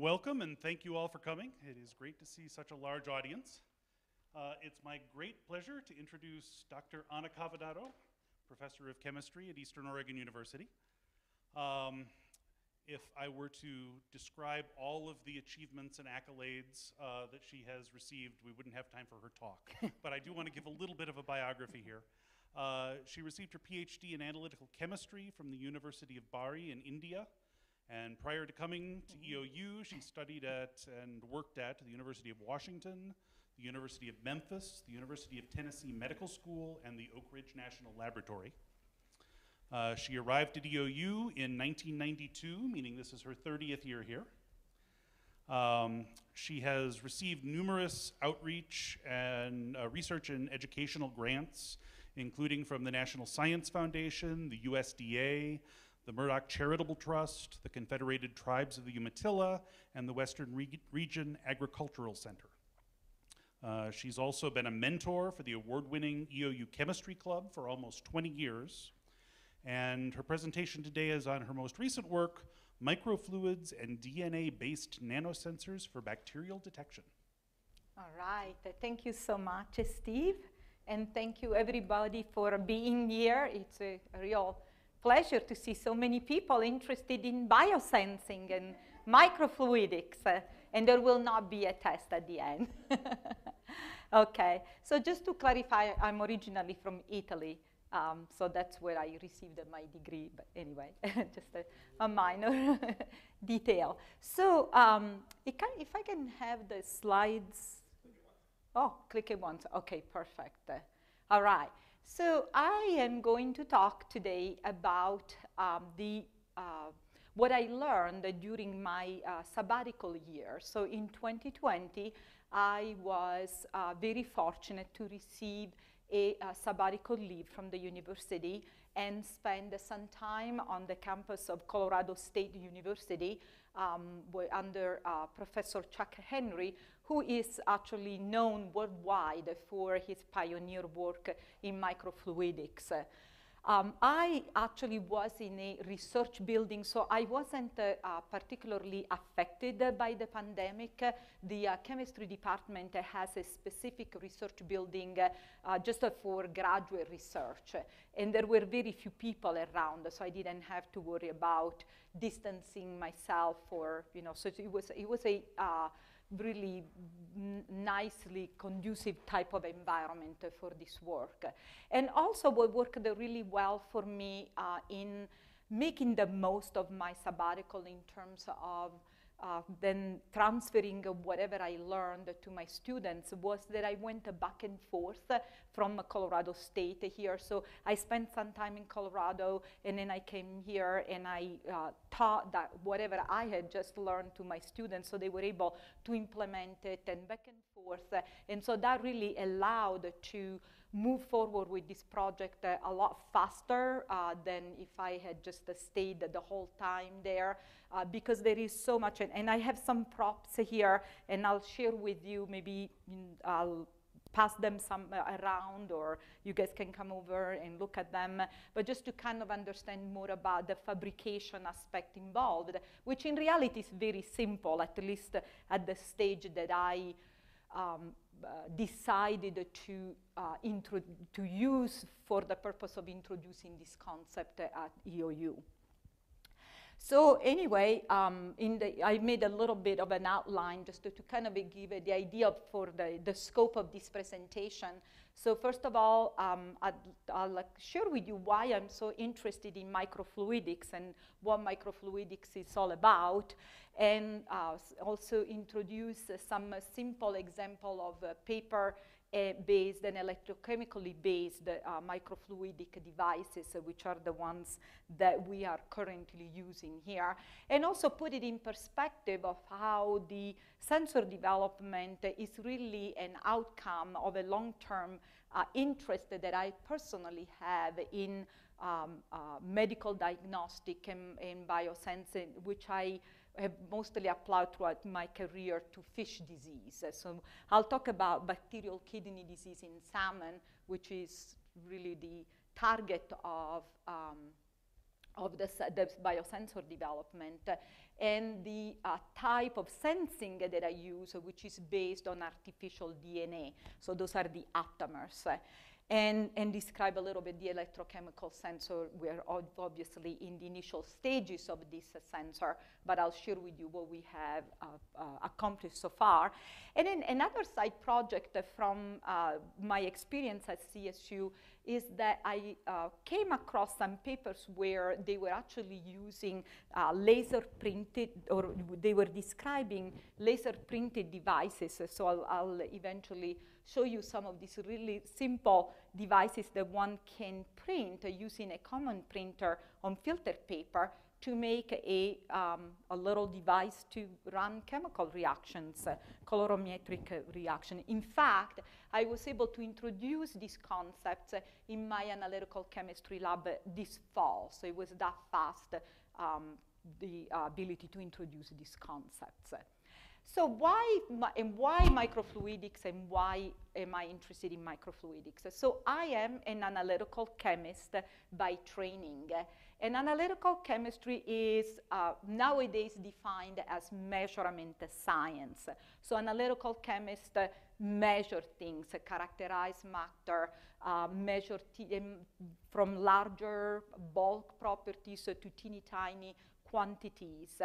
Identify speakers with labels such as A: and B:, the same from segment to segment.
A: Welcome and thank you all for coming. It is great to see such a large audience. Uh, it's my great pleasure to introduce Dr. Anna Cavinato, Professor of Chemistry at Eastern Oregon University. Um, if I were to describe all of the achievements and accolades uh, that she has received, we wouldn't have time for her talk. but I do want to give a little bit of a biography here. Uh, she received her PhD in analytical chemistry from the University of Bari in India. And prior to coming to EOU, she studied at and worked at the University of Washington, the University of Memphis, the University of Tennessee Medical School, and the Oak Ridge National Laboratory. Uh, she arrived at EOU in 1992, meaning this is her 30th year here. Um, she has received numerous outreach and uh, research and educational grants, including from the National Science Foundation, the USDA, the Murdock Charitable Trust, the Confederated Tribes of the Umatilla, and the Western Re Region Agricultural Center. Uh, she's also been a mentor for the award-winning EOU Chemistry Club for almost 20 years. And her presentation today is on her most recent work, Microfluids and DNA-based nanosensors for bacterial detection.
B: All right, thank you so much, Steve. And thank you everybody for being here. It's a real pleasure to see so many people interested in biosensing and microfluidics. Uh, and there will not be a test at the end. okay, so just to clarify, I'm originally from Italy. Um, so that's where I received my degree, but anyway, just a, a minor detail. So um, can, if I can have the slides. Oh, click it once. Okay, perfect. Uh, all right. So I am going to talk today about um, the uh, what I learned during my uh, sabbatical year. So in 2020, I was uh, very fortunate to receive a, a, sabbatical leave from the university and spend some time on the campus of Colorado State University um, under uh, Professor Chuck Henry, who is actually known worldwide for his pioneer work in microfluidics. Um, I actually was in a research building, so I wasn't uh, uh, particularly affected by the pandemic. The uh, chemistry department has a specific research building uh, just for graduate research. And there were very few people around, so I didn't have to worry about distancing myself or, you know, so it was, it was a uh, really nicely conducive type of environment uh, for this work. And also what worked really well for me uh, in making the most of my sabbatical in terms of uh, then transferring whatever I learned to my students was that I went back and forth from Colorado State here. So I spent some time in Colorado and then I came here and I uh, taught that whatever I had just learned to my students so they were able to implement it and back and forth. And so that really allowed to move forward with this project uh, a lot faster uh, than if I had just uh, stayed the whole time there because there is so much. And, and, I have some props here and I'll share with you, maybe I'll pass them some uh, around or you guys can come over and look at them. But just to kind of understand more about the fabrication aspect involved, which in reality is very simple, at least at the stage that I um, uh, decided to, uh, to use for the purpose of introducing this concept at EOU. So anyway, um, the, I made a little bit of an outline just to, to kind of give the idea for the, the scope of this presentation. So first of all, um, i will share with you why I'm so interested in microfluidics and what microfluidics is all about, and uh, also introduce uh, some simple example of paper based and electrochemically based uh, microfluidic devices, uh, which are the ones that we are currently using here, and also put it in perspective of how the sensor development is really an outcome of a long-term uh, interest that I personally have in um, uh, medical diagnostic and, and biosensing, which I have mostly applied throughout my career to fish disease. So I'll talk about bacterial kidney disease in salmon, which is really the target of um, of the, the biosensor development and the uh, type of sensing that I use, which is based on artificial DNA. So those are the aptamers and, and describe a little bit the electrochemical sensor. We're obviously in the initial stages of this uh, sensor, but I'll share with you what we have uh, uh, accomplished so far. And then another side project from uh, my experience at CSU is that I uh, came across some papers where they were actually using laser printed, or they were describing laser printed devices. So I'll, I'll eventually show you some of these really simple devices that one can print using a common printer on filter paper to make a, um, a little device to run chemical reactions, uh, colorimetric uh, reaction. In fact, I was able to introduce these concepts uh, in my analytical chemistry lab this fall. So it was that fast, um, the uh, ability to introduce these concepts. So why, and why microfluidics and why am I interested in microfluidics? So I am an analytical chemist by training. And analytical chemistry is uh, nowadays defined as measurement science. So analytical chemists measure things, characterize matter, uh, measure from larger bulk properties to teeny tiny quantities.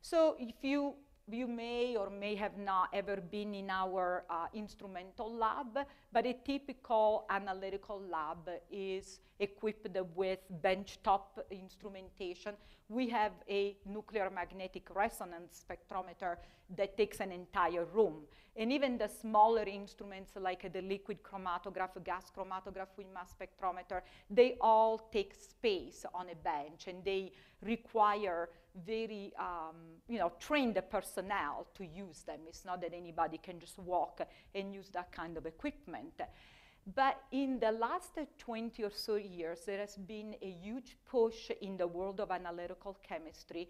B: So if you you may or may have not ever been in our uh, instrumental lab, but a typical analytical lab is equipped with benchtop instrumentation. We have a nuclear magnetic resonance spectrometer that takes an entire room. And even the smaller instruments like the liquid chromatograph, gas chromatograph mass spectrometer, they all take space on a bench and they require very, um, you know, trained personnel to use them. It's not that anybody can just walk and use that kind of equipment. But in the last 20 or so years, there has been a huge push in the world of analytical chemistry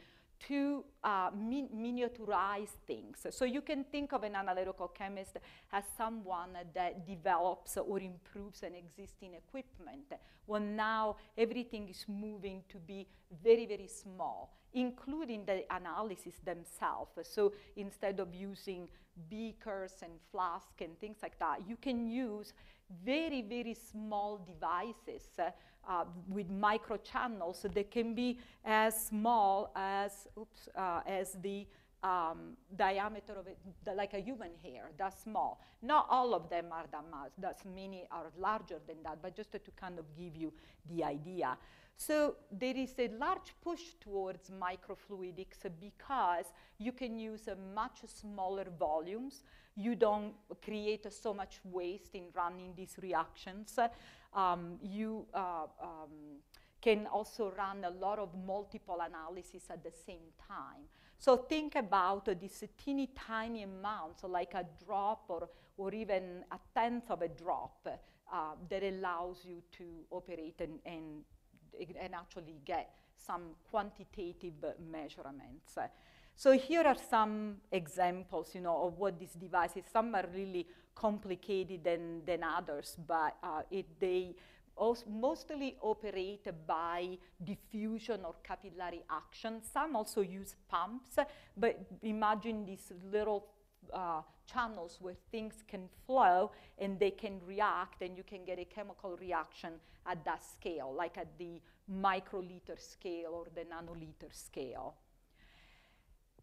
B: to uh, min miniaturize things. So you can think of an analytical chemist as someone that develops or improves an existing equipment. Well, now everything is moving to be very, very small, including the analysis themselves. So instead of using beakers and flasks and things like that, you can use very, very small devices uh, uh, with microchannels that can be as small as, oops, uh, as the um, diameter of it, like a human hair, that small. Not all of them are that much, that many are larger than that, but just to, to kind of give you the idea. So there is a large push towards microfluidics because you can use much smaller volumes. You don't create so much waste in running these reactions. Um, you uh, um, can also run a lot of multiple analyses at the same time. So think about uh, these teeny tiny amounts, so like a drop or, or even a tenth of a drop uh, that allows you to operate and, and, and actually get some quantitative measurements. So here are some examples, you know, of what these devices, some are really complicated than, than others, but uh, it, they mostly operate by diffusion or capillary action. Some also use pumps, but imagine these little uh, channels where things can flow and they can react and you can get a chemical reaction at that scale, like at the microliter scale or the nanoliter scale.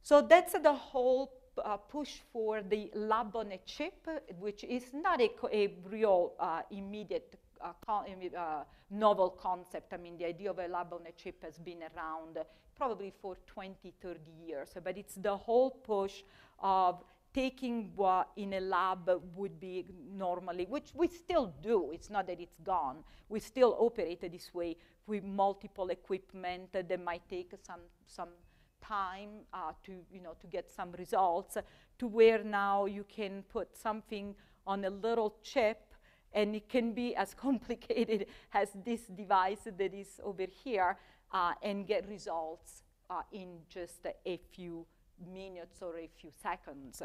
B: So that's the whole uh, push for the lab on a chip, which is not a, a real uh, immediate uh, uh, novel concept. I mean, the idea of a lab on a chip has been around probably for 20, 30 years, but it's the whole push of taking what in a lab would be normally, which we still do, it's not that it's gone, we still operate this way with multiple equipment that might take some, some time uh, to, you know, to get some results to where now you can put something on a little chip and it can be as complicated as this device that is over here uh, and get results uh, in just a few minutes or a few seconds.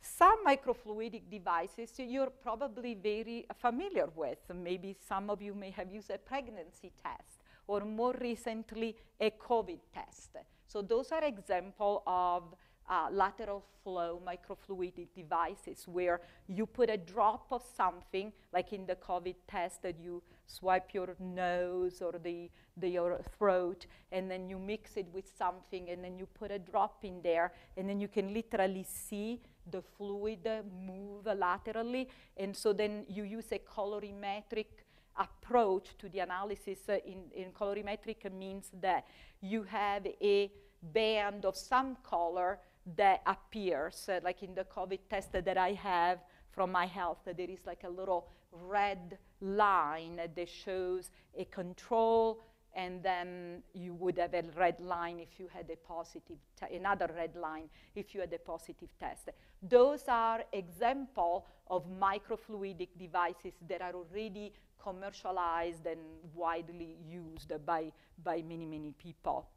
B: Some microfluidic devices you're probably very familiar with. Maybe some of you may have used a pregnancy test or more recently, a COVID test. So those are example of uh, lateral flow microfluidic devices where you put a drop of something, like in the COVID test that you swipe your nose or the, the, your throat, and then you mix it with something, and then you put a drop in there, and then you can literally see the fluid move laterally. And so then you use a colorimetric approach to the analysis. Uh, in, in colorimetric means that you have a band of some color that appears, uh, like in the COVID test that I have from my health, there is like a little red line that shows a control, and then you would have a red line if you had a positive, another red line if you had a positive test. Those are example of microfluidic devices that are already commercialized and widely used by, by many, many people.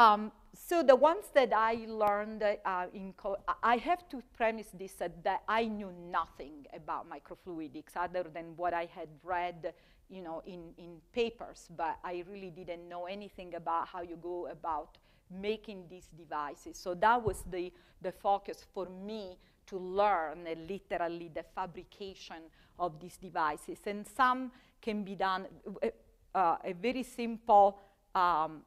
B: Um, so the ones that I learned uh, in, I have to premise this uh, that I knew nothing about microfluidics other than what I had read, you know, in, in papers, but I really didn't know anything about how you go about making these devices. So that was the, the focus for me to learn uh, literally the fabrication of these devices. And some can be done, uh, a very simple um,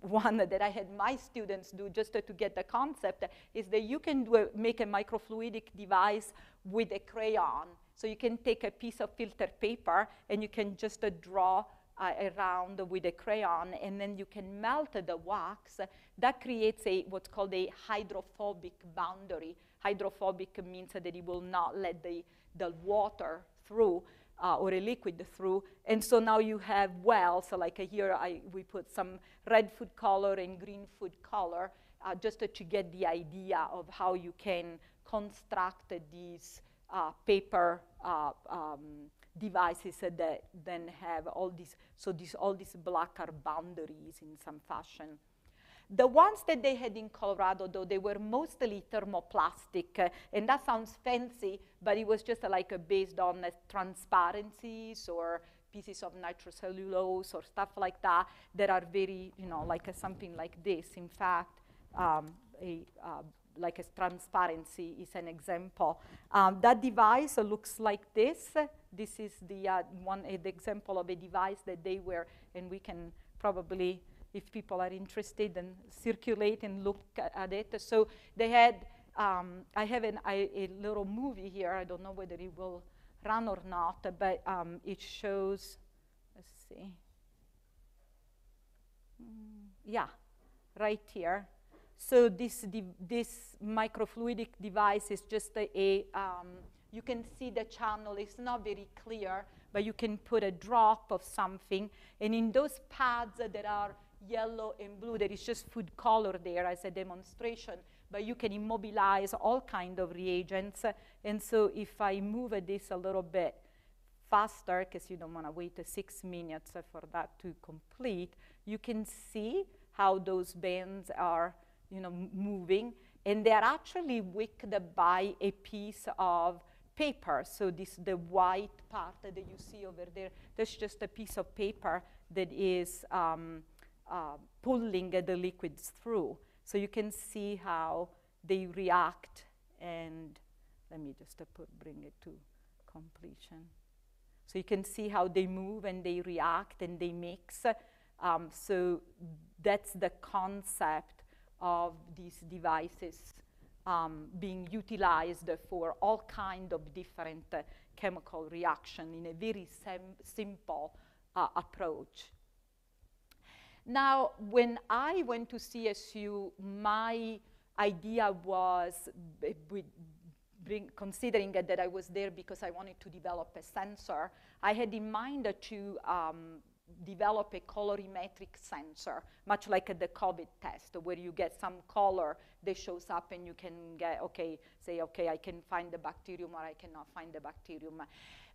B: one that I had my students do just to, get the concept is that you can a, make a microfluidic device with a crayon. So you can take a piece of filter paper and you can just uh, draw uh, around with a crayon and then you can melt the wax. That creates a what's called a hydrophobic boundary. Hydrophobic means that it will not let the, the water through uh, or a liquid through. And so now you have wells, so like here I, we put some red food color and green food color uh, just to, get the idea of how you can construct these uh, paper uh, um, devices that then have all these, so these, all these black are boundaries in some fashion. The ones that they had in Colorado, though, they were mostly thermoplastic, uh, and that sounds fancy, but it was just uh, like uh, based on uh, transparencies or pieces of nitrocellulose or stuff like that that are very, you know, like something like this. In fact, um, a, uh, like a transparency is an example. Um, that device looks like this. This is the uh, one the example of a device that they were, and we can probably if people are interested and circulate and look at it. So they had, um, I have an, little movie here. I don't know whether it will run or not, but um, it shows, let's see. Mm, yeah, right here. So this, this microfluidic device is just a, a um, you can see the channel, it's not very clear, but you can put a drop of something. And in those pads that are yellow and blue. There is just food color there as a demonstration, but you can immobilize all kind of reagents. And so if I move this a little bit faster, because you don't want to wait six minutes for that to complete, you can see how those bands are you know, moving. And they're actually wicked by a piece of paper. So this the white part that you see over there, that's just a piece of paper that is um, uh, pulling the liquids through. So you can see how they react and let me just uh, put, bring it to completion. So you can see how they move and they react and they mix. Um, so that's the concept of these devices um, being utilized for all kind of different uh, chemical reaction in a very simple uh, approach. Now, when I went to CSU, my idea was, bring, considering that I was there because I wanted to develop a sensor, I had in mind to um, develop a colorimetric sensor, much like the COVID test, where you get some color that shows up and you can get, okay, say, okay, I can find the bacterium or I cannot find the bacterium.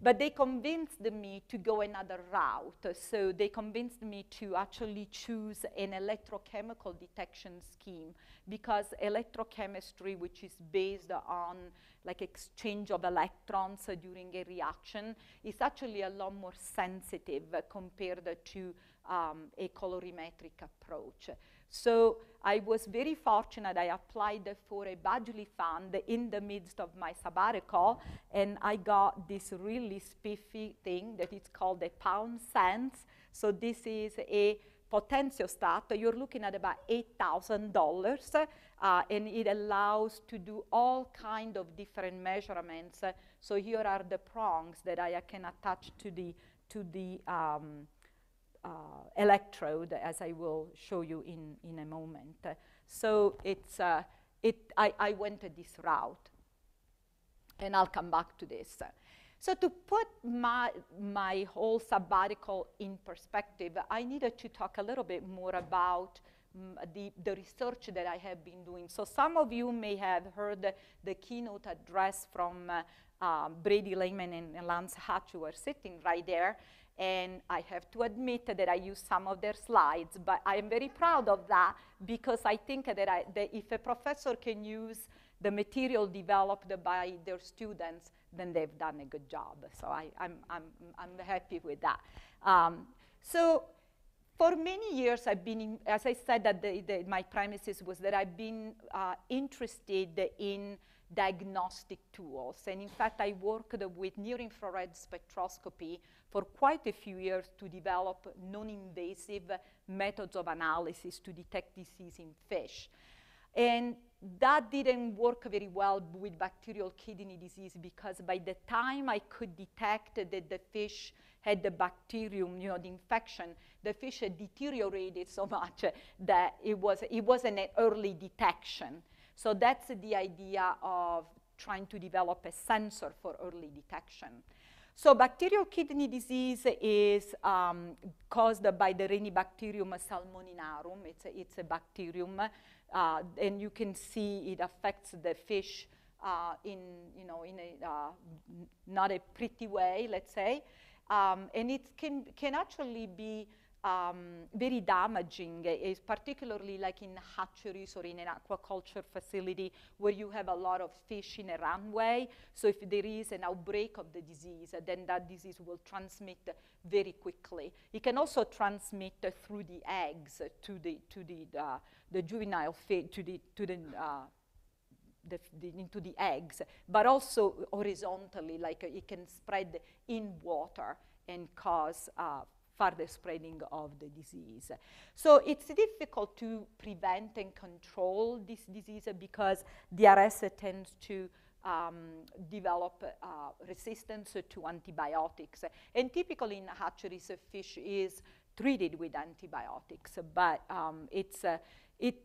B: But they convinced me to go another route. So they convinced me to actually choose an electrochemical detection scheme because electrochemistry, which is based on like exchange of electrons uh, during a reaction, is actually a lot more sensitive uh, compared to um, a colorimetric approach. So I was very fortunate. I applied for a Badgley fund in the midst of my sabbatical, and I got this really spiffy thing that is called a PalmSens. So this is a potentiostat. You're looking at about $8,000, uh, and it allows to do all kind of different measurements. so here are the prongs that I can attach to the, to the um, electrode, as I will show you in, in a moment. so it's, uh, it, I, I went this route, and I'll come back to this. So to put my, my whole sabbatical in perspective, I needed to talk a little bit more about mm, the, the research that I have been doing. So some of you may have heard the, keynote address from uh, uh, Brady Lehman and Lance Hatch, who are sitting right there. And I have to admit that I use some of their slides, but I am very proud of that because I think that, I, that if a professor can use the material developed by their students, then they've done a good job. So I, am I'm, I'm, I'm happy with that. Um, so for many years, I've been, in, as I said, that the, the, my premises was that I've been uh, interested in diagnostic tools. And in fact, I worked with near-infrared spectroscopy for quite a few years to develop non-invasive methods of analysis to detect disease in fish. And that didn't work very well with bacterial kidney disease because by the time I could detect that the fish had the bacterium, you know, the infection, the fish had deteriorated so much that it, was, it wasn't an early detection. So that's the idea of trying to develop a sensor for early detection. So bacterial kidney disease is um, caused by the Renibacterium salmoninarum. It's a, it's a bacterium, uh, and you can see it affects the fish uh, in, you know, in a uh, not a pretty way, let's say. Um, and it can, can actually be um, very damaging, is particularly like in hatcheries or in an aquaculture facility where you have a lot of fish in a runway. So if there is an outbreak of the disease, then that disease will transmit very quickly. It can also transmit through the eggs to the, to the, uh, the juvenile fish, to the, to the uh, the, the, into the eggs, but also horizontally, like uh, it can spread in water and cause uh, further spreading of the disease. So it's difficult to prevent and control this disease because DRS tends to um, develop uh, resistance to antibiotics. And typically in hatcheries, a fish is treated with antibiotics, but um, it's, it,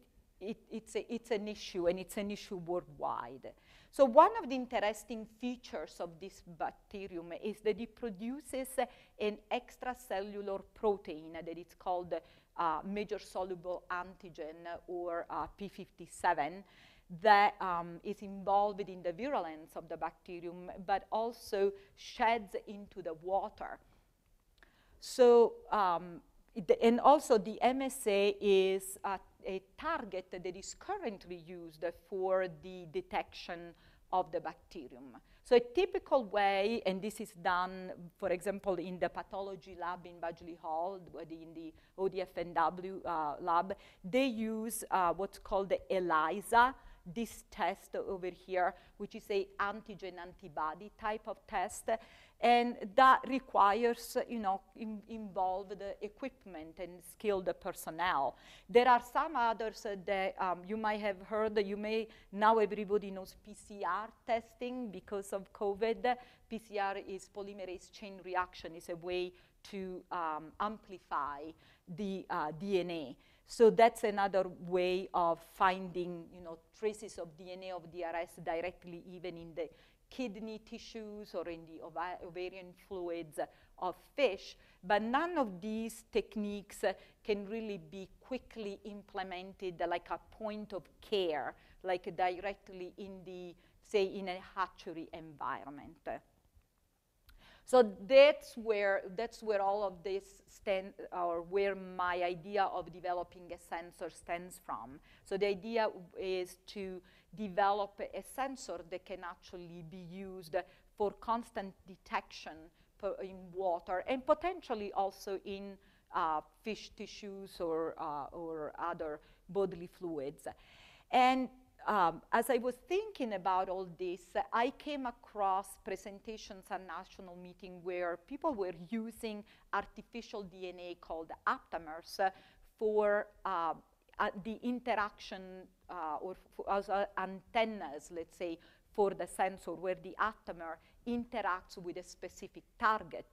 B: it, it's, a, it's an issue and it's an issue worldwide. So one of the interesting features of this bacterium is that it produces an extracellular protein that is called uh, major soluble antigen or uh, P57 that um, is involved in the virulence of the bacterium but also sheds into the water. So, um, and also the MSA is uh, a target that is currently used for the detection of the bacterium. So a typical way, and this is done, for example, in the pathology lab in Badgley Hall, in the ODFNW uh, lab, they use uh, what's called the ELISA, this test over here, which is a antigen antibody type of test and that requires, you know, in, involved equipment and skilled personnel. There are some others that um, you might have heard, you may, now everybody knows PCR testing because of COVID. PCR is polymerase chain reaction, is a way to um, amplify the uh, DNA. So that's another way of finding, you know, traces of DNA of DRS directly even in the kidney tissues or in the ov ovarian fluids of fish. But none of these techniques can really be quickly implemented like a point of care, like directly in the, say, in a hatchery environment. So that's where, that's where all of this stand, or where my idea of developing a sensor stands from. So the idea is to develop a sensor that can actually be used for constant detection in water and potentially also in uh, fish tissues or, uh, or other bodily fluids. And um, as I was thinking about all this, I came across presentations at national meeting where people were using artificial DNA called aptamers for uh, the interaction uh, or as antennas, let's say, for the sensor where the aptamer interacts with a specific target.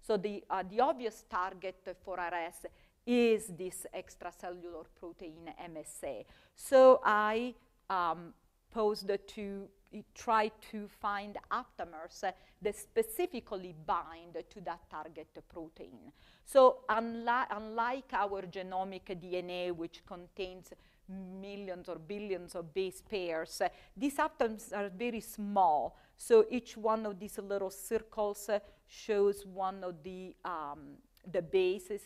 B: So the, uh, the obvious target for RS is this extracellular protein MSA. So I um, posed to try to find aptamers that specifically bind to that target protein. So unli unlike our genomic DNA, which contains millions or billions of base pairs, these aptamers are very small. So each one of these little circles shows one of the, um, the bases,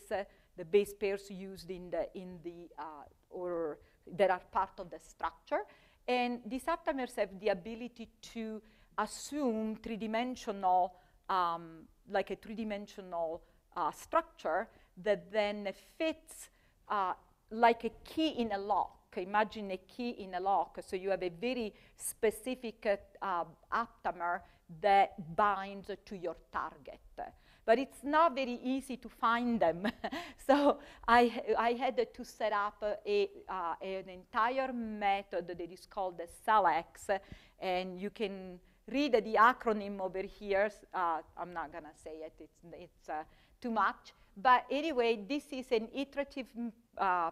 B: the base pairs used in the, in the uh, or that are part of the structure. And these aptamers have the ability to assume three-dimensional, um, like a three-dimensional uh, structure that then fits uh, like a key in a lock. Imagine a key in a lock. So you have a very specific uh, aptamer that binds to your target but it's not very easy to find them. so I, I had to set up a, uh, an entire method that is called the SELEX, and you can read the acronym over here. Uh, I'm not going to say it, it's, it's uh, too much. But anyway, this is an iterative uh,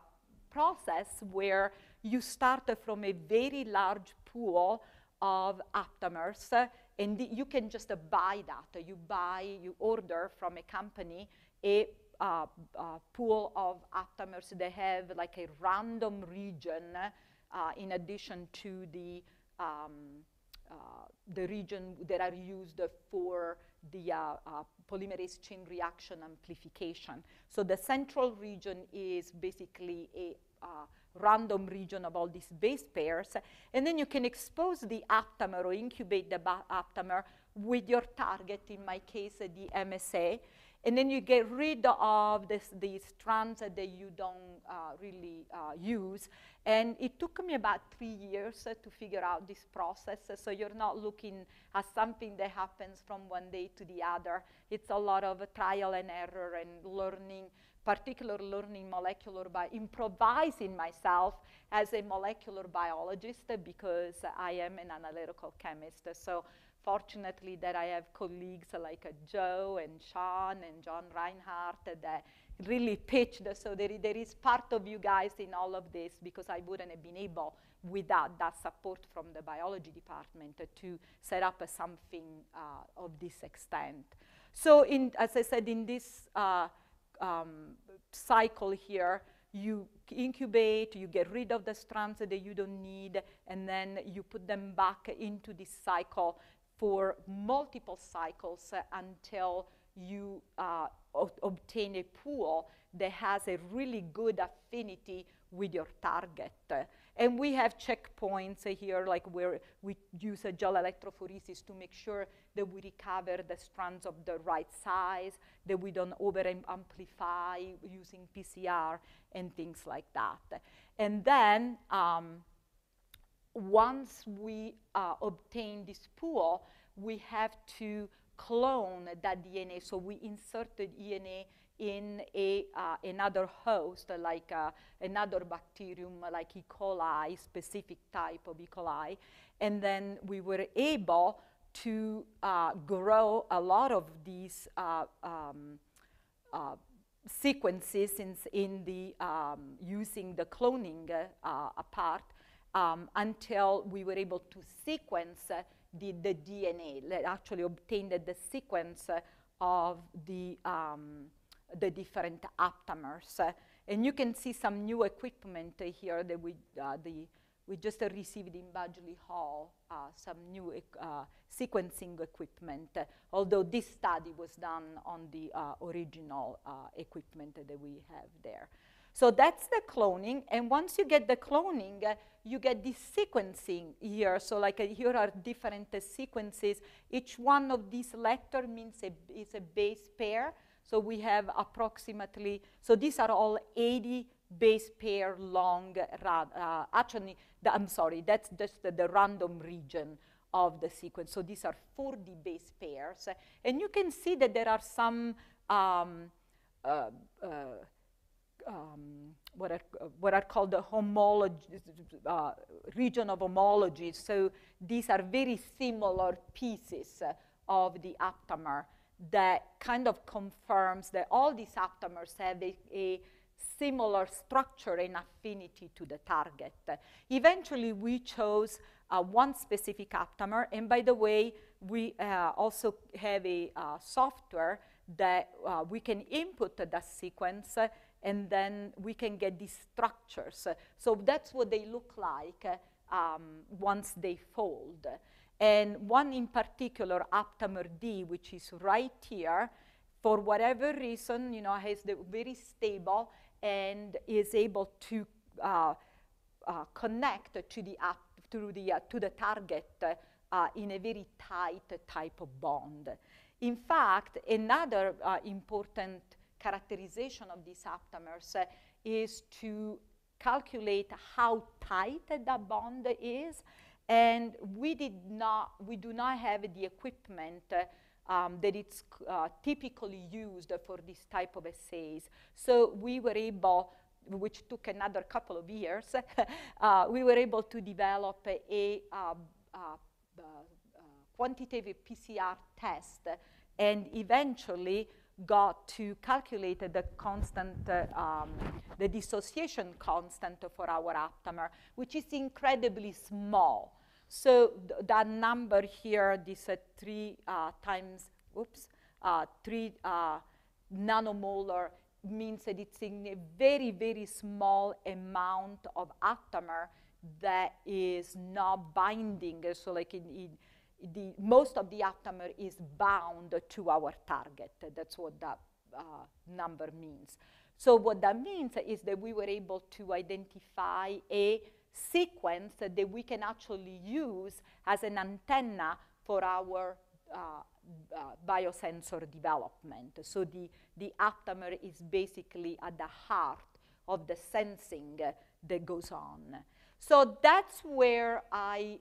B: process where you start from a very large pool of aptamers and you can just uh, buy that. You buy, you order from a company a uh, uh, pool of aptamers They have like a random region uh, in addition to the, um, uh, the region that are used for the uh, polymerase chain reaction amplification. So the central region is basically a random region of all these base pairs. And then you can expose the aptamer or incubate the aptamer with your target, in my case, the MSA. And then you get rid of this, these strands that you don't uh, really uh, use. And it took me about three years uh, to figure out this process. So you're not looking at something that happens from one day to the other. It's a lot of trial and error and learning particular learning molecular by improvising myself as a molecular biologist because I am an analytical chemist. So fortunately that I have colleagues like Joe and Sean and John Reinhardt that really pitched. So there, there is part of you guys in all of this because I wouldn't have been able without that support from the biology department to set up something uh, of this extent. So in, as I said, in this uh, um, cycle here, you incubate, you get rid of the strands that you don't need, and then you put them back into this cycle for multiple cycles until you uh, obtain a pool that has a really good affinity with your target. And we have checkpoints here, like where we use a gel electrophoresis to make sure that we recover the strands of the right size, that we don't over amplify using PCR and things like that. And then um, once we uh, obtain this pool, we have to clone that DNA. So we insert the DNA in a, uh, another host, like uh, another bacterium, like E. coli, specific type of E. coli. And then we were able to uh, grow a lot of these uh, um, uh, sequences in, in the, um, using the cloning uh, part um, until we were able to sequence the, the DNA, actually obtained the sequence of the um, the different aptamers. and you can see some new equipment here that we, uh, the we just uh, received in Badgley Hall uh, some new uh, sequencing equipment, uh, although this study was done on the uh, original uh, equipment that we have there. So that's the cloning, and once you get the cloning, you get this sequencing here. So like here are different sequences. Each one of these letters means a, is a base pair. So we have approximately, so these are all 80 base pair long, uh, actually, the, I'm sorry, that's just the, the, random region of the sequence. So these are 40 base pairs. And you can see that there are some um, uh, uh, um, what, are, what are called the homology, uh, region of homology. So these are very similar pieces of the aptamer that kind of confirms that all these aptamers have a, a similar structure and affinity to the target. Eventually, we chose uh, one specific aptamer, and by the way, we uh, also have a uh, software that uh, we can input the sequence and then we can get these structures. So that's what they look like um, once they fold. And one in particular, aptamer D, which is right here, for whatever reason, you know, has the very stable and is able to uh, uh, connect to the to the uh, to the target uh, in a very tight type of bond. In fact, another uh, important characterization of these aptamers uh, is to calculate how tight that bond is, and we did not we do not have the equipment um, that it's uh, typically used for this type of assays. So we were able, which took another couple of years, uh, we were able to develop a, a, um, a, a quantitative PCR test and eventually got to calculate the constant, uh, um, the dissociation constant for our aptamer, which is incredibly small. So th that number here, this uh, three uh, times, oops, uh, three uh, nanomolar means that it's in a very, very small amount of aptamer that is not binding. So like in, in the, most of the aptamer is bound to our target. That's what that uh, number means. So what that means is that we were able to identify a sequence that we can actually use as an antenna for our uh, uh, biosensor development. So the, the aptamer is basically at the heart of the sensing that goes on. So that's where I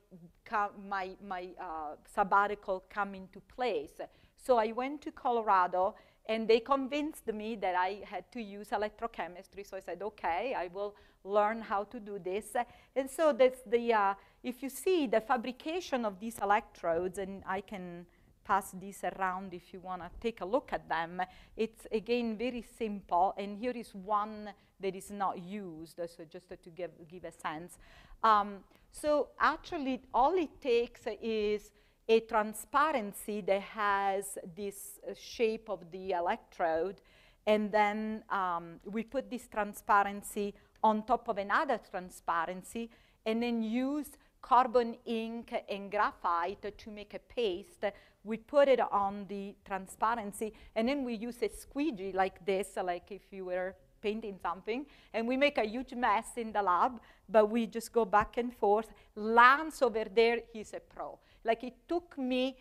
B: my, my uh, sabbatical come into place. So I went to Colorado and they convinced me that I had to use electrochemistry. So I said, okay, I will learn how to do this. And so that's the, uh, if you see the fabrication of these electrodes, and I can pass these around if you want to take a look at them. It's again very simple, and here is one that is not used, so just to give, give a sense. Um, so actually, all it takes is a transparency that has this uh, shape of the electrode, and then um, we put this transparency on top of another transparency, and then use carbon ink and graphite to make a paste. We put it on the transparency, and then we use a squeegee like this, like if you were painting something, and we make a huge mess in the lab, but we just go back and forth. Lance over there, he's a pro. Like it took me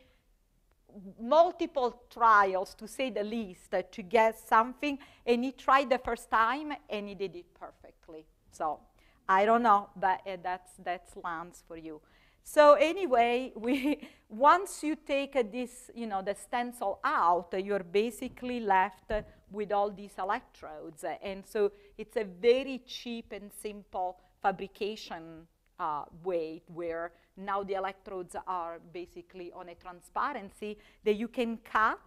B: multiple trials, to say the least, to get something, and he tried the first time, and he did it perfectly. So I don't know, but uh, that's, that's Lance for you. So anyway, we, once you take uh, this, you know, the stencil out, uh, you're basically left uh, with all these electrodes. and so it's a very cheap and simple fabrication uh, way where now the electrodes are basically on a transparency that you can cut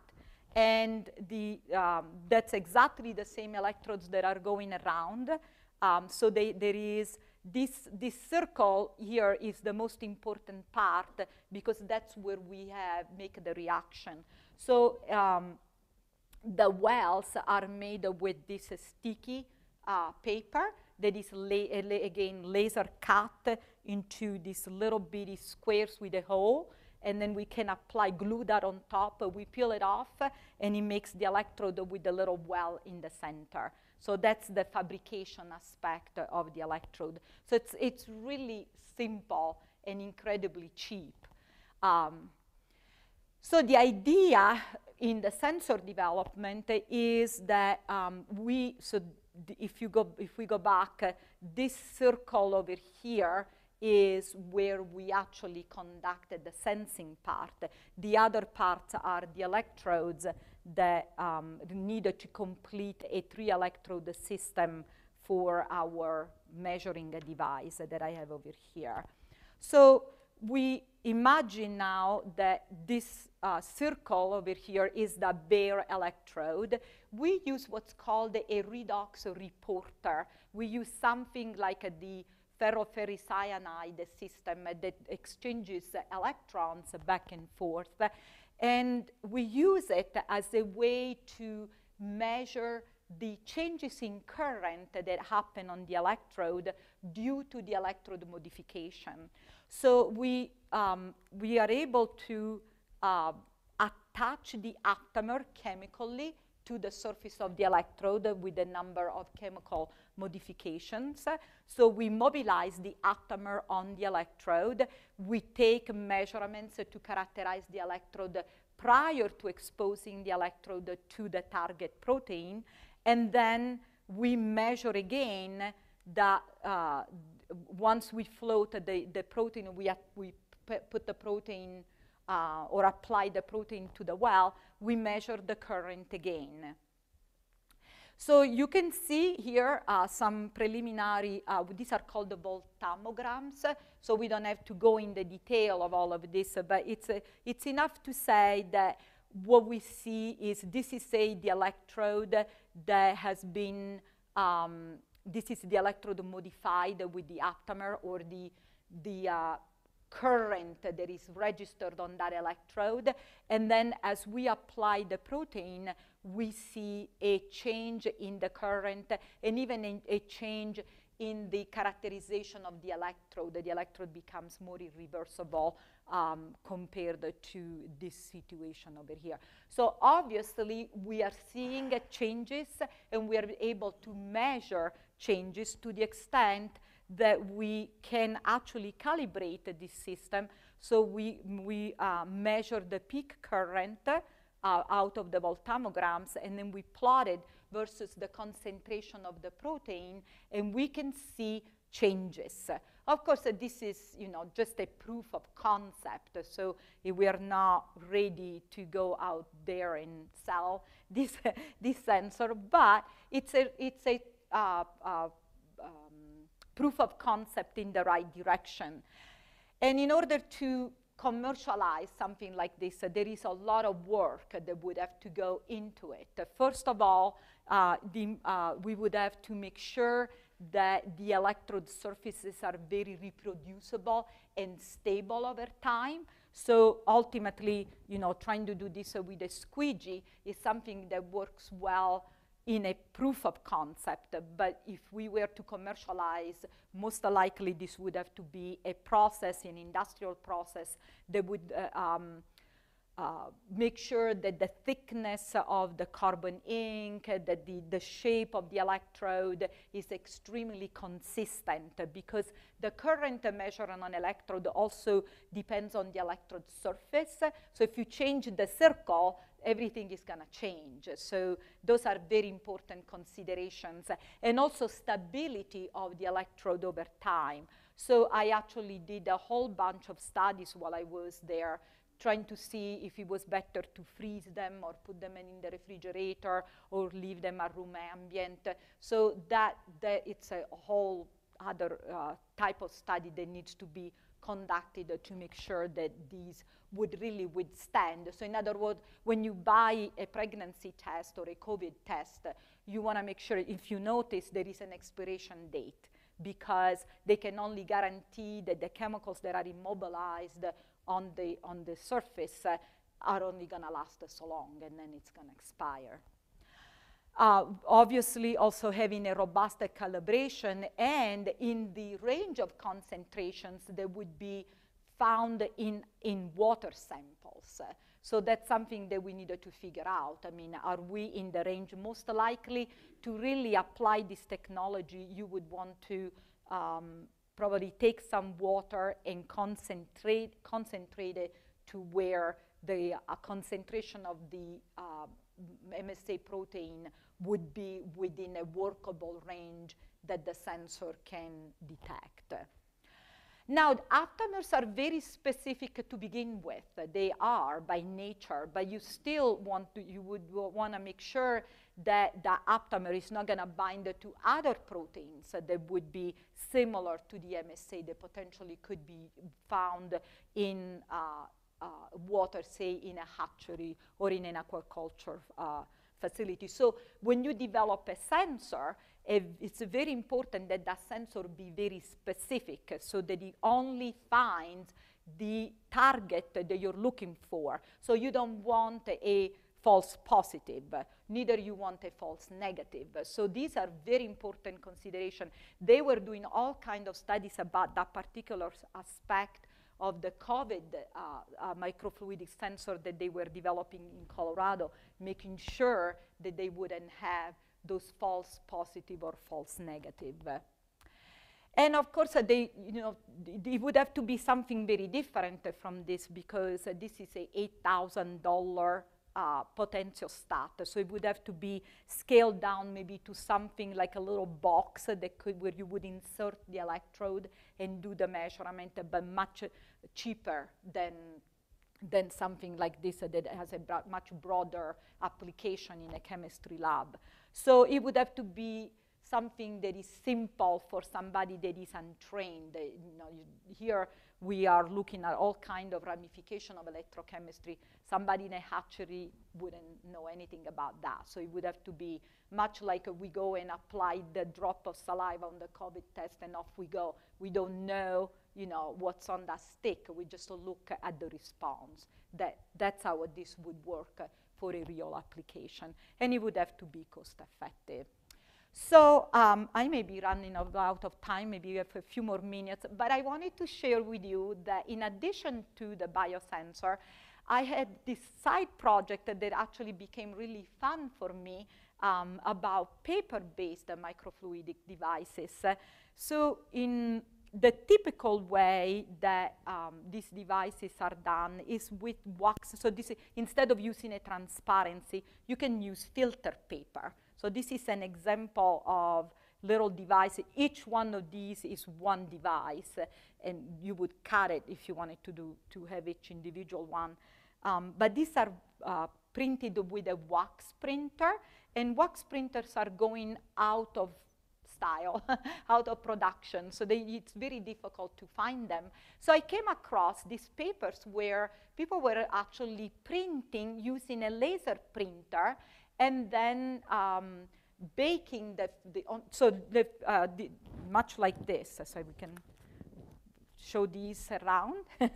B: and the, um, that's exactly the same electrodes that are going around. Um, so they, there is this, this circle here is the most important part because that's where we have make the reaction. So um, the wells are made with this sticky uh, paper that is, la again, laser cut into these little bitty squares with a hole and then we can apply glue that on top. We peel it off, and it makes the electrode with the little well in the center. So that's the fabrication aspect of the electrode. So it's, it's really simple and incredibly cheap. Um, so the idea in the sensor development is that um, we, so if, you go, if we go back, uh, this circle over here is where we actually conducted the sensing part. The other parts are the electrodes that um, needed to complete a three electrode system for our measuring device that I have over here. So we imagine now that this uh, circle over here is the bare electrode. We use what's called a redox reporter. We use something like the ferroferricyanide system that exchanges electrons back and forth. And we use it as a way to measure the changes in current that happen on the electrode due to the electrode modification. So we, um, we are able to uh, attach the aptamer chemically to the surface of the electrode with a number of chemical modifications. So we mobilize the aptamer on the electrode. We take measurements to characterize the electrode prior to exposing the electrode to the target protein. And then we measure again that uh, once we float the, the protein, we, we put the protein uh, or apply the protein to the well, we measure the current again. So you can see here uh, some preliminary, uh, these are called the voltammograms, so we don't have to go in the detail of all of this, but it's, it's enough to say that what we see is this is say the electrode that has been, um, this is the electrode modified with the aptamer or the, the uh, current that is registered on that electrode. And then as we apply the protein, we see a change in the current and even a change in the characterization of the electrode. The electrode becomes more irreversible um, compared to this situation over here. So obviously, we are seeing uh, changes and we are able to measure changes to the extent that we can actually calibrate this system. So we, we uh, measure the peak current uh, out of the voltammograms, and then we plotted versus the concentration of the protein, and we can see changes. Of course, uh, this is you know, just a proof of concept, so we are not ready to go out there and sell this, this sensor, but it's a, it's a uh, uh, um, proof of concept in the right direction. And in order to commercialize something like this, uh, there is a lot of work that would have to go into it. Uh, first of all, uh, the, uh, we would have to make sure that the electrode surfaces are very reproducible and stable over time. So ultimately, you know, trying to do this with a squeegee is something that works well in a proof of concept, but if we were to commercialize, most likely this would have to be a process, an industrial process that would uh, um, uh, make sure that the thickness of the carbon ink, that the, the shape of the electrode is extremely consistent because the current measured on an electrode also depends on the electrode surface. So if you change the circle, everything is going to change. So those are very important considerations. And also stability of the electrode over time. So I actually did a whole bunch of studies while I was there trying to see if it was better to freeze them or put them in the refrigerator or leave them at room ambient. So that, that it's a whole other uh, type of study that needs to be conducted to make sure that these would really withstand. So in other words, when you buy a pregnancy test or a COVID test, you want to make sure if you notice there is an expiration date because they can only guarantee that the chemicals that are immobilized on the, on the surface uh, are only going to last so long and then it's going to expire. uh, obviously also having a robust calibration and in the range of concentrations that would be found in, in water samples. So that's something that we needed to figure out. I mean, are we in the range most likely to really apply this technology? You would want to um, probably take some water and concentrate, concentrate it to where the uh, concentration of the uh, MSA protein would be within a workable range that the sensor can detect. Now, aptamers are very specific to begin with. They are by nature, but you still want to, you would want to make sure that the aptamer is not going to bind to other proteins that would be similar to the MSA that potentially could be found in uh, uh, water, say in a hatchery or in an aquaculture uh, facility. So when you develop a sensor, it's very important that that sensor be very specific so that it only finds the target that you're looking for. So you don't want a false positive, neither you want a false negative. So these are very important considerations. They were doing all kinds of studies about that particular aspect of the COVID uh, uh, microfluidic sensor that they were developing in Colorado, making sure that they wouldn't have those false positive or false negative. And of course, uh, they, you know, it would have to be something very different from this because uh, this is a $8,000 uh, potentiostat. So it would have to be scaled down maybe to something like a little box that could, where you would insert the electrode and do the measurement, but much cheaper than than something like this that has a bro much broader application in a chemistry lab. So it would have to be something that is simple for somebody that is untrained. You know, you, here we are looking at all kind of ramification of electrochemistry. Somebody in a hatchery wouldn't know anything about that. So it would have to be much like we go and apply the drop of saliva on the COVID test and off we go. We don't know, you know, what's on that stick. We just look at the response. That, that's how this would work for a real application. And it would have to be cost effective. So um, I may be running out of time, maybe we have a few more minutes, but I wanted to share with you that in addition to the biosensor, I had this side project that actually became really fun for me um, about paper-based microfluidic devices. So in the typical way that um, these devices are done is with wax. So this, instead of using a transparency, you can use filter paper. So this is an example of little device. Each one of these is one device, and you would cut it if you wanted to do to have each individual one. Um, but these are uh, printed with a wax printer, and wax printers are going out of style, out of production. So they, it's very difficult to find them. So I came across these papers where people were actually printing using a laser printer and then um, baking the, the on, so the, uh, the, much like this, so we can show these around.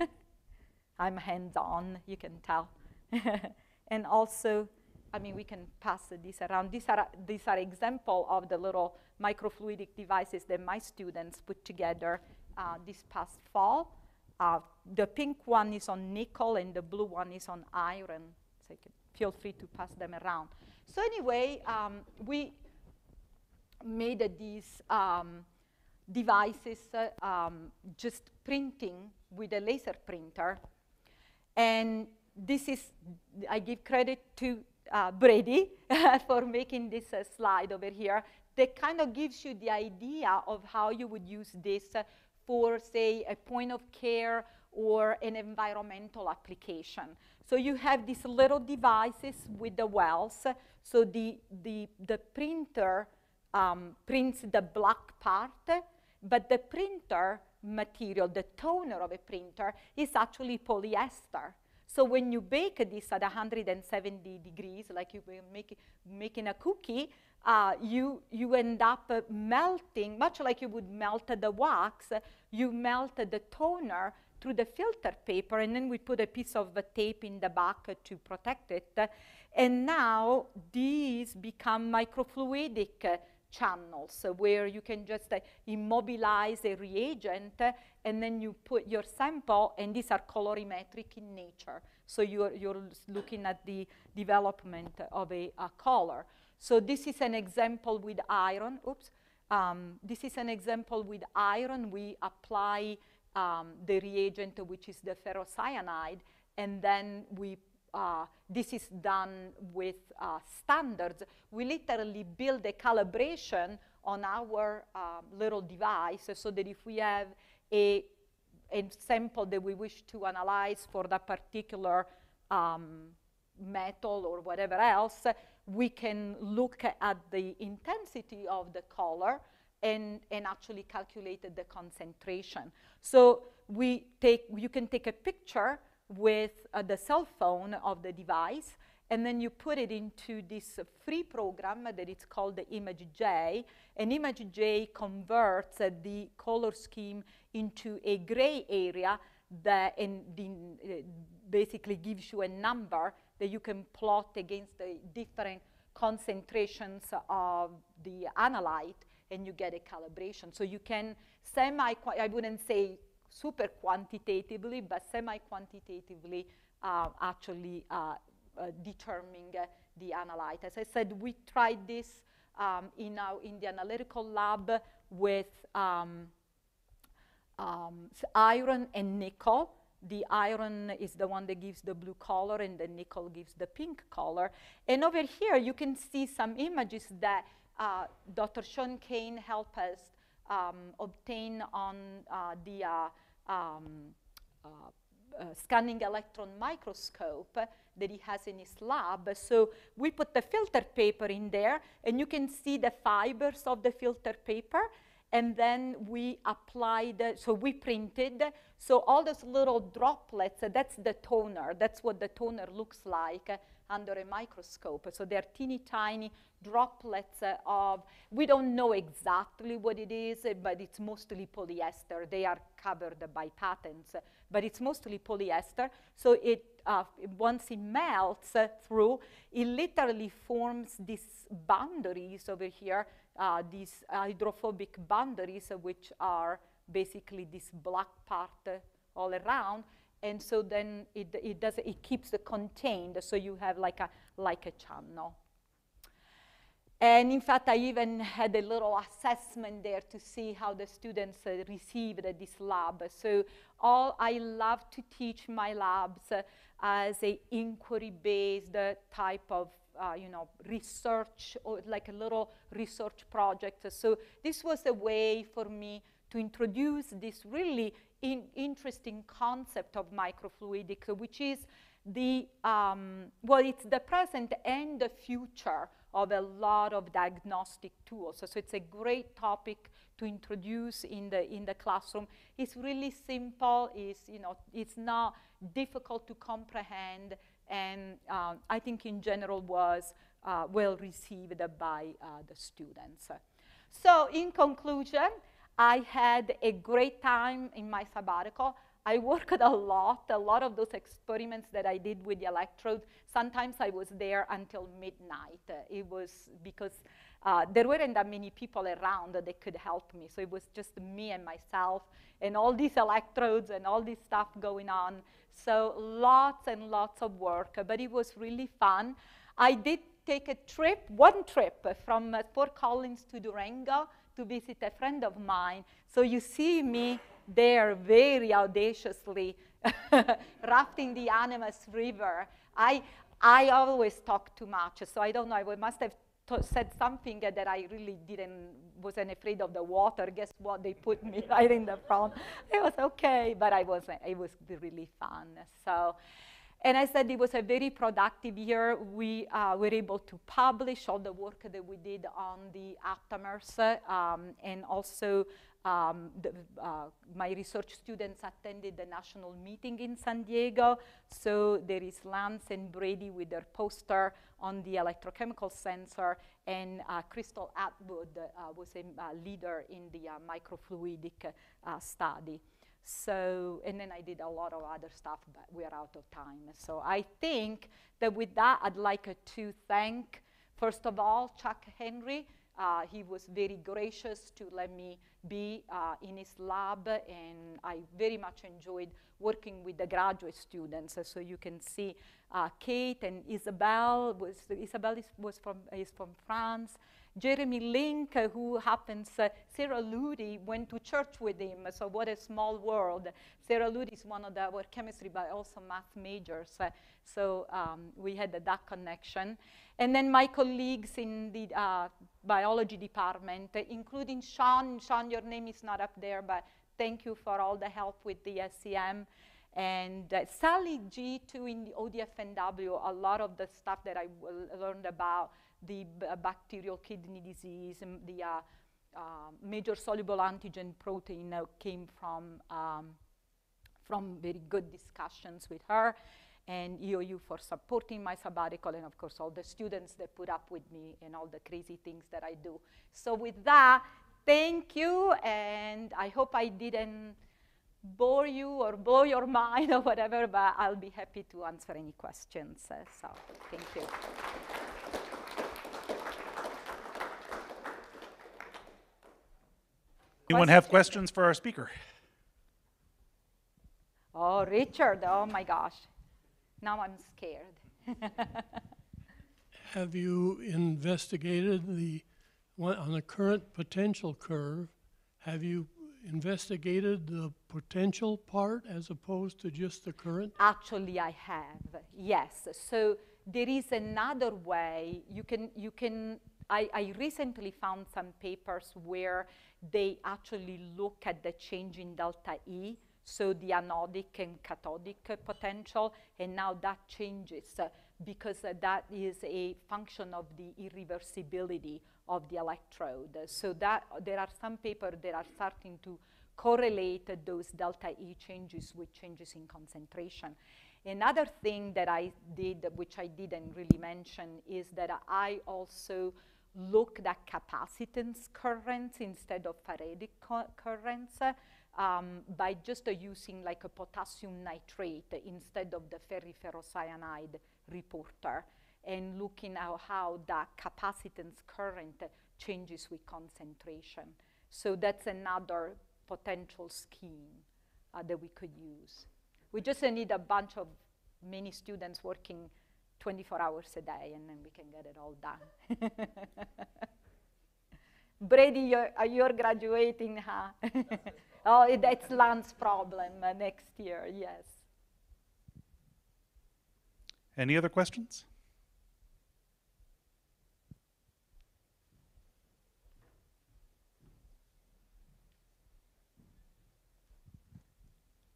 B: I'm hands-on, you can tell. and also, I mean, we can pass these around. These are, these are example of the little microfluidic devices that my students put together uh, this past fall. Uh, the pink one is on nickel and the blue one is on iron. So you can feel free to pass them around. So anyway, um, we made uh, these um, devices uh, um, just printing with a laser printer. And this is, I give credit to uh, Brady for making this uh, slide over here that kind of gives you the idea of how you would use this for, say, a point of care or an environmental application. So you have these little devices with the wells. So the, the, the printer um, prints the black part, but the printer material, the toner of a printer, is actually polyester. So when you bake this at 170 degrees, like you were make, making a cookie, uh, you, you end up uh, melting, much like you would melt the wax, you melt the toner through the filter paper, and then we put a piece of tape in the back to protect it. and now these become microfluidic channels where you can just uh, immobilize a reagent uh, and then you put your sample, and these are colorimetric in nature. So you're, you're looking at the development of a, a color. So this is an example with iron. Oops. Um, this is an example with iron. We apply um, the reagent, which is the ferrocyanide, and then we uh, this is done with uh, standards. We literally build a calibration on our uh, little device so that if we have a, a, sample that we wish to analyze for that particular um, metal or whatever else, we can look at the intensity of the color and, and actually calculated the concentration. So we take, you can take a picture with uh, the cell phone of the device, and then you put it into this free program that is called the ImageJ. And ImageJ converts uh, the color scheme into a gray area that the, uh, basically gives you a number that you can plot against the different concentrations of the analyte and you get a calibration. So you can semi, I wouldn't say super quantitatively, but semi-quantitatively uh, actually uh, uh, determining the analyte. As I said, we tried this um, in, our, in the analytical lab with um, um, iron and nickel. The iron is the one that gives the blue color and the nickel gives the pink color. And over here you can see some images that uh, Dr. Sean Kane helped us um, obtain on uh, the uh, um, uh, scanning electron microscope that he has in his lab. So we put the filter paper in there, and you can see the fibers of the filter paper. And then we applied, so we printed, so all those little droplets, that's the toner. That's what the toner looks like under a microscope. So they're teeny tiny droplets of, we don't know exactly what it is, but it's mostly polyester. They are covered by patents, but it's mostly polyester. So it, uh, once it melts through, it literally forms these boundaries over here, uh, these hydrophobic boundaries, which are basically this black part all around and so then it, it does it keeps it contained so you have like a like a channel and in fact i even had a little assessment there to see how the students uh, received uh, this lab so all i love to teach my labs uh, as a inquiry based uh, type of uh, you know, research or like a little research project. So this was a way for me to introduce this really in interesting concept of microfluidic, which is the, um, well, it's the present and the future of a lot of diagnostic tools. So, so, it's a great topic to introduce in the, in the classroom. It's really simple, it's, you know, it's not difficult to comprehend, and uh, I think in general was uh, well received by uh, the students. So in conclusion, I had a great time in my sabbatical. I worked a lot, a lot of those experiments that I did with the electrodes. Sometimes I was there until midnight. Uh, it was because uh, there weren't that many people around that could help me. So it was just me and myself and all these electrodes and all this stuff going on. So lots and lots of work, but it was really fun. I did take a trip, one trip from uh, Fort Collins to Durango to visit a friend of mine. So you see me there very audaciously rafting the Animas River. I, I always talk too much, so I don't know, I must have said something that I really didn't, wasn't afraid of the water. Guess what? They put me right in the front. It was okay, but I wasn't, it was really fun. So, and I said it was a very productive year. We uh, were able to publish all the work that we did on the aptamers um, and also um, the, uh, my research students attended the national meeting in San Diego. So there is Lance and Brady with their poster on the electrochemical sensor, and uh, Crystal Atwood uh, was a uh, leader in the uh, microfluidic uh, study. So, and then I did a lot of other stuff, but we're out of time. So I think that with that, I'd like to thank, first of all, Chuck Henry. Uh, he was very gracious to let me be uh, in his lab, and I very much enjoyed working with the graduate students. So you can see uh, Kate and Isabel. Was, Isabel is, was from, is from France. Jeremy Link, who happens, uh, Sarah Ludi went to church with him, so what a small world. Sarah Ludi is one of the, our chemistry, but also math majors, uh, so um, we had that connection. And then my colleagues in the uh, biology department, including Sean. Sean, your name is not up there, but thank you for all the help with the SEM. And uh, Sally G, too, in the ODFNW, a lot of the stuff that I learned about the bacterial kidney disease, the uh, uh, major soluble antigen protein uh, came from, um, from very good discussions with her and EOU for supporting my sabbatical, and of course all the students that put up with me and all the crazy things that I do. So with that, thank you, and I hope I didn't bore you or blow your mind or whatever, but I'll be happy to answer any questions. Uh, so thank you.
A: Anyone have questions for our speaker?
B: Oh, Richard, oh my gosh. Now I'm scared.
C: Have you investigated the, on the current potential curve, have you investigated the potential part as opposed to just the current?
B: Actually, I have, yes. So there is another way you can, you can I, I recently found some papers where they actually look at the change in delta E, so the anodic and cathodic potential, and now that changes uh, because uh, that is a function of the irreversibility of the electrode. So that there are some papers that are starting to correlate those delta E changes with changes in concentration. Another thing that I did, which I didn't really mention, is that I also looked at capacitance currents instead of Faradic currents um, by just uh, using like a potassium nitrate instead of the ferriferrocyanide reporter and looking at how that capacitance current changes with concentration. So that's another potential scheme uh, that we could use. We just need a bunch of many students working 24 hours a day, and then we can get it all done. Brady, you're, uh, you're graduating, huh? oh, that's Lance's problem uh, next year, yes.
A: Any other questions?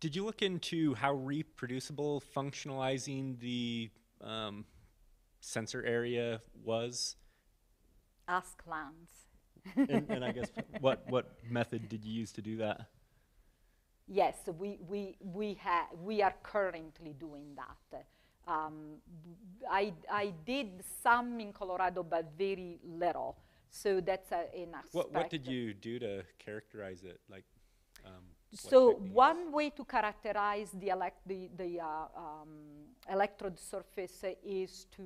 D: Did you look into how reproducible functionalizing the um, sensor area was?
B: Ask Lance.
D: and, and I guess what what method did you use to do that?
B: Yes, we we we have we are currently doing that. Um, I I did some in Colorado, but very little. So that's a, an aspect.
D: What what did you do to characterize it? Like. Um,
B: so one way to characterize the, elect the, the uh, um, electrode surface is to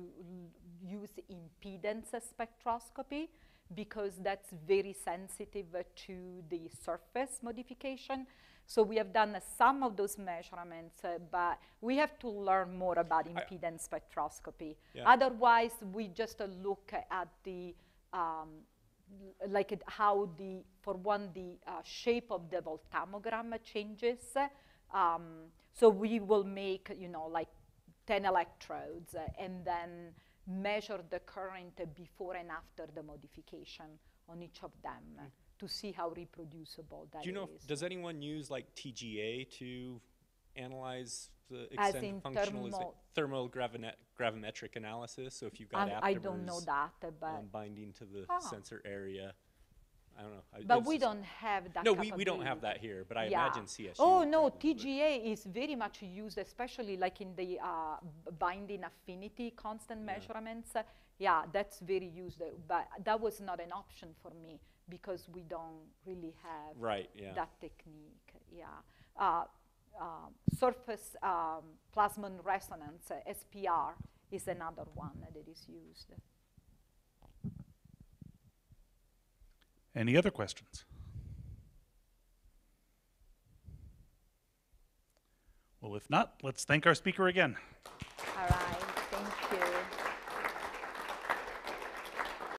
B: use impedance spectroscopy because that's very sensitive to the surface modification. So we have done uh, some of those measurements, uh, but we have to learn more about impedance I spectroscopy. Yeah. Otherwise, we just uh, look at the um, like it, how the, for one, the uh, shape of the voltammogram changes. Um, so we will make, you know, like 10 electrodes uh, and then measure the current before and after the modification on each of them mm. to see how reproducible that is.
D: Do you know,
B: is.
D: does anyone use like TGA to analyze the extent functional thermal, thermal gravimet gravimetric analysis. So if you've got
B: I, I don't know that, but
D: um, binding to the ah. sensor area. I don't know.
B: But we don't have that.
D: No, we, we don't have that here, but I yeah. imagine CSU.
B: Oh no, TGA would. is very much used, especially like in the uh, binding affinity constant yeah. measurements. Uh, yeah, that's very used, but that was not an option for me because we don't really have
D: right, yeah.
B: that technique. Yeah. uh, um, surface um, plasmon resonance, uh, SPR, is another one that is used.
A: Any other questions? Well, if not, let's thank our speaker again.